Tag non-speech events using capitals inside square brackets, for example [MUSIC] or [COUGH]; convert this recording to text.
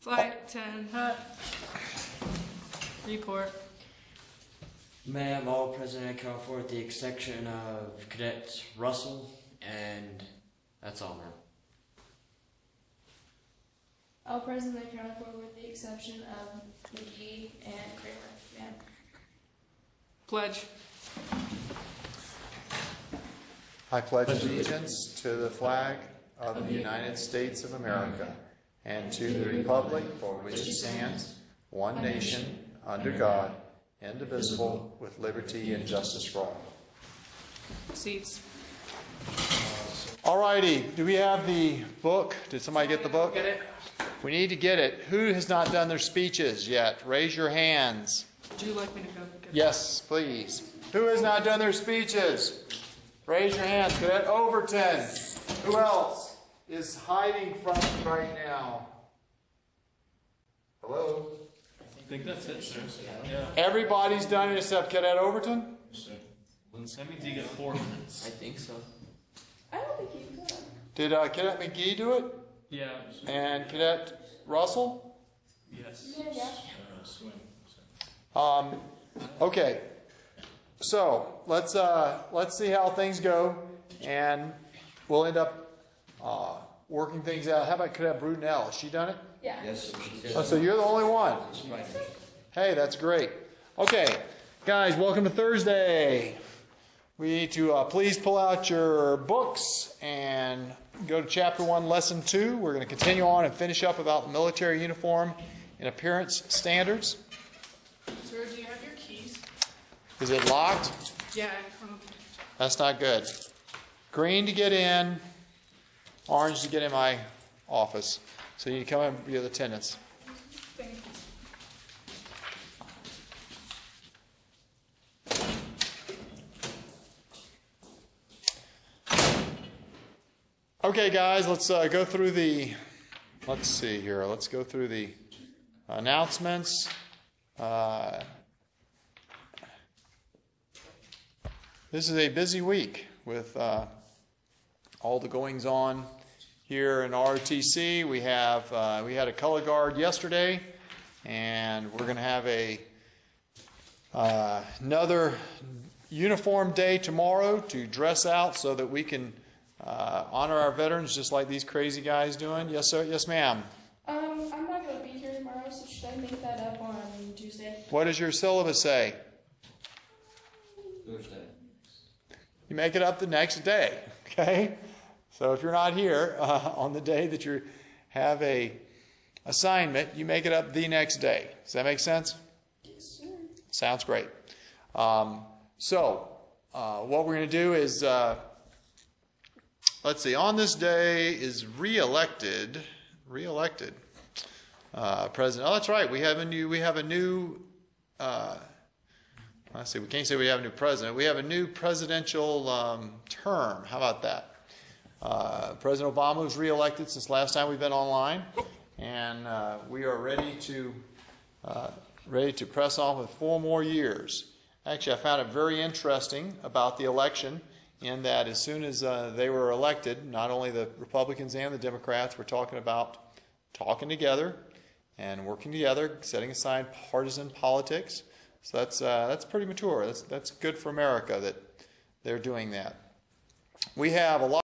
Flight 10. hut. Report. Ma'am, all present and accounted for with the exception of Cadet Russell, and that's all, ma'am. All present and accounted for with the exception of McGee and Kramer. Yeah. Pledge. I pledge allegiance to the flag of the United States of America and to the republic for which it stands, one nation, under God, indivisible, with liberty and justice for all. Seats. All righty, do we have the book? Did somebody get the book? Get it? We need to get it. Who has not done their speeches yet? Raise your hands. Would you like me to go get it? Yes, please. Who has not done their speeches? Raise your hands. Cadet Overton. Who else is hiding from you right now? Hello? I think that's it, sir. Yeah. Everybody's done it except Cadet Overton? Sir. That means you get four minutes. I think so. I don't think you could. Did uh, Cadet McGee do it? Yeah. And Cadet Russell? Yes. Yeah, yeah. Uh, swim. Um, okay. So let's uh, let's see how things go, and we'll end up uh, working things out. How about Cadet Brudenell? Has she done it? Yeah. Yes, she Oh, so you're the only one. Hey, that's great. Okay, guys, welcome to Thursday. We need to uh, please pull out your books and go to chapter one, lesson two. We're going to continue on and finish up about the military uniform and appearance standards. Sir, do you have your keys? Is it locked? Yeah. in front of- That's not good. Green to get in, orange to get in my office. So you come in via the you. Okay, guys, let's uh, go through the. Let's see here. Let's go through the announcements. Uh, this is a busy week with uh, all the goings on here in ROTC. We have uh, we had a color guard yesterday, and we're going to have a uh, another uniform day tomorrow to dress out so that we can uh, honor our veterans just like these crazy guys doing. Yes, sir. Yes, ma'am. Um, I'm not gonna be here tomorrow, so should I make that up on Tuesday? What does your syllabus say? Thursday. You make it up the next day. Okay. So if you're not here [LAUGHS] uh, on the day that you have a assignment, you make it up the next day. Does that make sense? Yes. Sounds great. Um, so, uh, what we're going to do is, uh, let's see, on this day is re-elected, re-elected uh, president. Oh, that's right. We have a new, we have a new. Uh, let's see. We can't say we have a new president. We have a new presidential um, term. How about that? Uh, President Obama was re-elected since last time we've been online, [LAUGHS] and uh, we are ready to uh, ready to press on with four more years. Actually, I found it very interesting about the election in that as soon as uh, they were elected, not only the Republicans and the Democrats were talking about talking together and working together, setting aside partisan politics. So that's uh, that's pretty mature. That's that's good for America that they're doing that. We have a lot.